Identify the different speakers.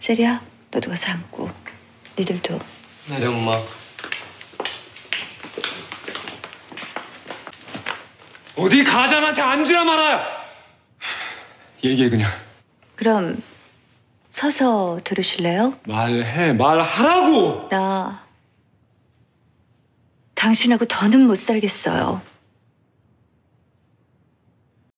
Speaker 1: 세리야, 너도 가서 앉고. 니들도.
Speaker 2: 네, 엄마.
Speaker 3: 어디 가장한테 앉으라 말아요. 얘기해 그냥.
Speaker 1: 그럼 서서 들으실래요?
Speaker 3: 말해 말하라고.
Speaker 1: 나 당신하고 더는 못 살겠어요.